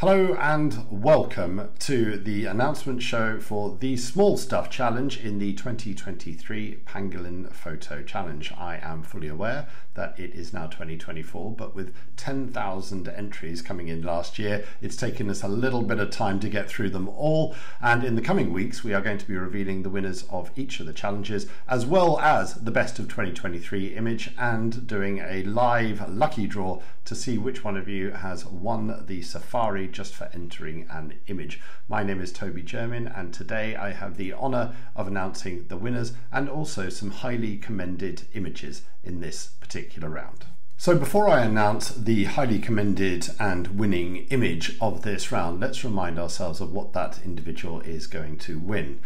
Hello and welcome to the announcement show for the Small Stuff Challenge in the 2023 Pangolin Photo Challenge. I am fully aware that it is now 2024, but with 10,000 entries coming in last year, it's taken us a little bit of time to get through them all. And in the coming weeks, we are going to be revealing the winners of each of the challenges, as well as the best of 2023 image, and doing a live lucky draw to see which one of you has won the Safari just for entering an image. My name is Toby Jermin, and today I have the honour of announcing the winners and also some highly commended images in this particular round. So before I announce the highly commended and winning image of this round, let's remind ourselves of what that individual is going to win.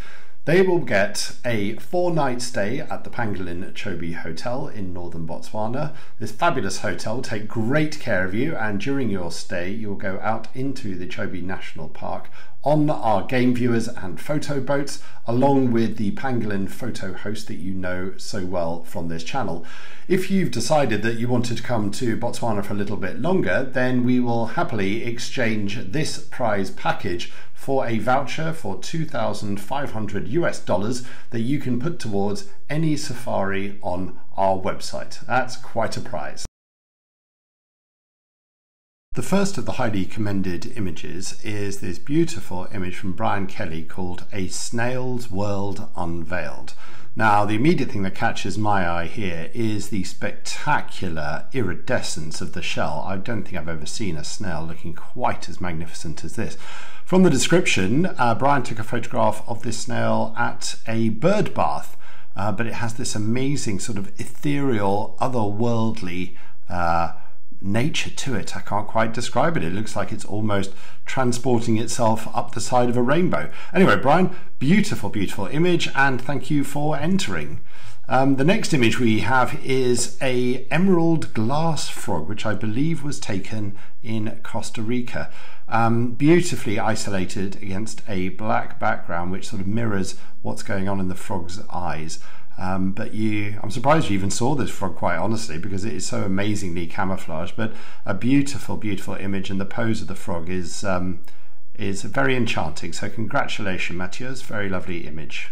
They will get a four night stay at the Pangolin Chobe Hotel in northern Botswana. This fabulous hotel will take great care of you, and during your stay, you'll go out into the Chobe National Park on our game viewers and photo boats, along with the Pangolin photo host that you know so well from this channel. If you've decided that you wanted to come to Botswana for a little bit longer, then we will happily exchange this prize package for a voucher for 2,500 US dollars that you can put towards any safari on our website. That's quite a prize. The first of the highly commended images is this beautiful image from Brian Kelly called A Snail's World Unveiled. Now, the immediate thing that catches my eye here is the spectacular iridescence of the shell. I don't think I've ever seen a snail looking quite as magnificent as this. From the description, uh, Brian took a photograph of this snail at a bird bath, uh, but it has this amazing sort of ethereal, otherworldly uh, nature to it. I can't quite describe it. It looks like it's almost transporting itself up the side of a rainbow. Anyway, Brian, beautiful, beautiful image, and thank you for entering. Um, the next image we have is a emerald glass frog, which I believe was taken in Costa Rica. Um, beautifully isolated against a black background, which sort of mirrors what's going on in the frog's eyes. Um, but you, I'm surprised you even saw this frog, quite honestly, because it is so amazingly camouflaged. But a beautiful, beautiful image, and the pose of the frog is um, is very enchanting. So congratulations, Matthias. Very lovely image.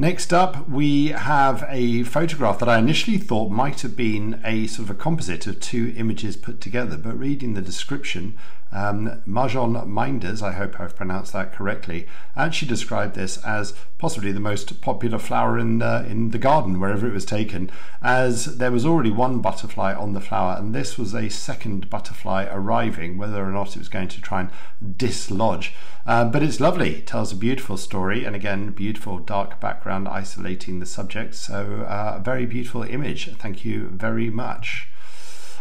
Next up, we have a photograph that I initially thought might have been a sort of a composite of two images put together, but reading the description, um, Marjon Minders, I hope I've pronounced that correctly, actually described this as possibly the most popular flower in, uh, in the garden, wherever it was taken, as there was already one butterfly on the flower, and this was a second butterfly arriving, whether or not it was going to try and dislodge. Uh, but it's lovely, it tells a beautiful story, and again, beautiful dark background isolating the subject. So, uh, a very beautiful image. Thank you very much.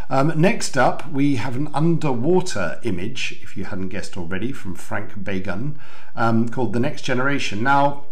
Um, next up, we have an underwater image, if you hadn't guessed already, from Frank Bagan, um, called The Next Generation. Now,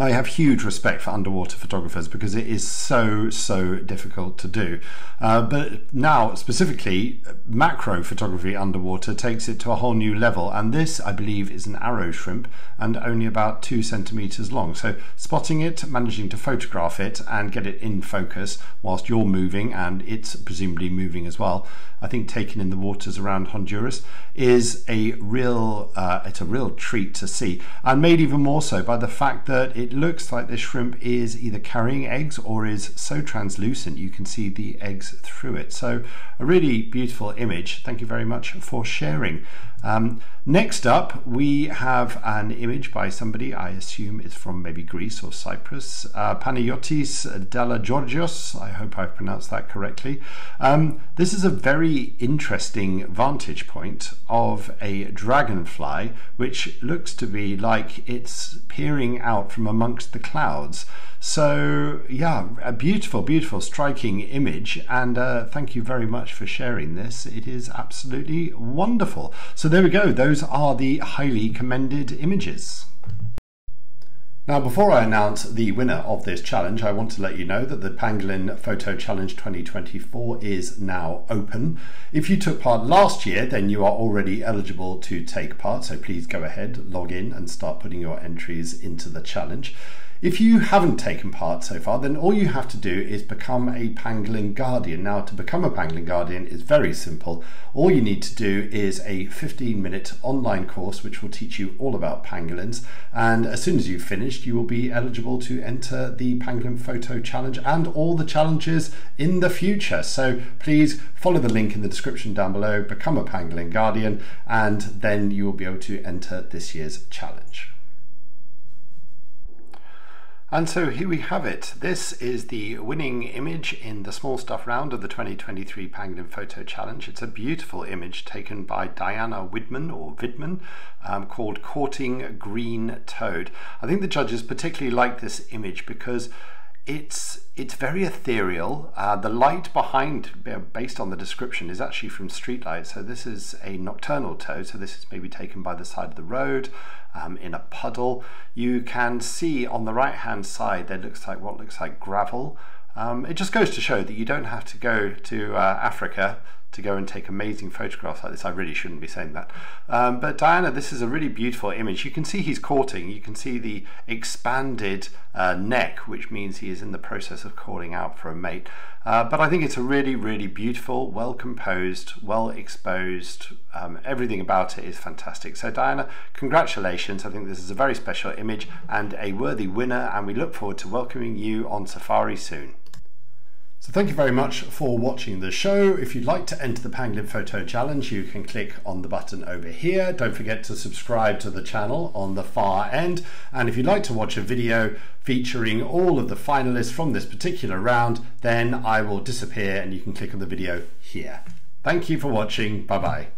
I have huge respect for underwater photographers because it is so, so difficult to do. Uh, but now, specifically, macro photography underwater takes it to a whole new level. And this, I believe, is an arrow shrimp and only about two centimeters long. So, spotting it, managing to photograph it, and get it in focus whilst you're moving and it's presumably moving as well, I think taken in the waters around Honduras is a real, uh, it's a real treat to see. And made even more so by the fact that it it looks like this shrimp is either carrying eggs or is so translucent you can see the eggs through it. So a really beautiful image. Thank you very much for sharing. Um, next up, we have an image by somebody, I assume it's from maybe Greece or Cyprus, uh, Panayotis Georgios. I hope I've pronounced that correctly. Um, this is a very interesting vantage point of a dragonfly, which looks to be like it's peering out from amongst the clouds. So, yeah, a beautiful, beautiful, striking image. And uh, thank you very much for sharing this. It is absolutely wonderful. So, there we go. Those are the highly commended images. Now, before I announce the winner of this challenge, I want to let you know that the Pangolin Photo Challenge 2024 is now open. If you took part last year, then you are already eligible to take part, so please go ahead, log in, and start putting your entries into the challenge. If you haven't taken part so far, then all you have to do is become a Pangolin Guardian. Now, to become a Pangolin Guardian is very simple. All you need to do is a 15 minute online course which will teach you all about pangolins. And as soon as you've finished, you will be eligible to enter the Pangolin Photo Challenge and all the challenges in the future. So please follow the link in the description down below, become a Pangolin Guardian, and then you will be able to enter this year's challenge. And so here we have it. This is the winning image in the small stuff round of the 2023 Pangolin Photo Challenge. It's a beautiful image taken by Diana Widman or Vidman um, called Courting Green Toad. I think the judges particularly like this image because it's it's very ethereal. Uh, the light behind, based on the description, is actually from streetlight. So this is a nocturnal toad. So this is maybe taken by the side of the road um, in a puddle. You can see on the right hand side there looks like what looks like gravel. Um, it just goes to show that you don't have to go to uh, Africa to go and take amazing photographs like this. I really shouldn't be saying that. Um, but Diana, this is a really beautiful image. You can see he's courting. You can see the expanded uh, neck, which means he is in the process of calling out for a mate. Uh, but I think it's a really, really beautiful, well composed, well exposed. Um, everything about it is fantastic. So Diana, congratulations. I think this is a very special image and a worthy winner. And we look forward to welcoming you on Safari soon. So thank you very much for watching the show. If you'd like to enter the Pangolin Photo Challenge, you can click on the button over here. Don't forget to subscribe to the channel on the far end. And if you'd like to watch a video featuring all of the finalists from this particular round, then I will disappear and you can click on the video here. Thank you for watching. Bye-bye.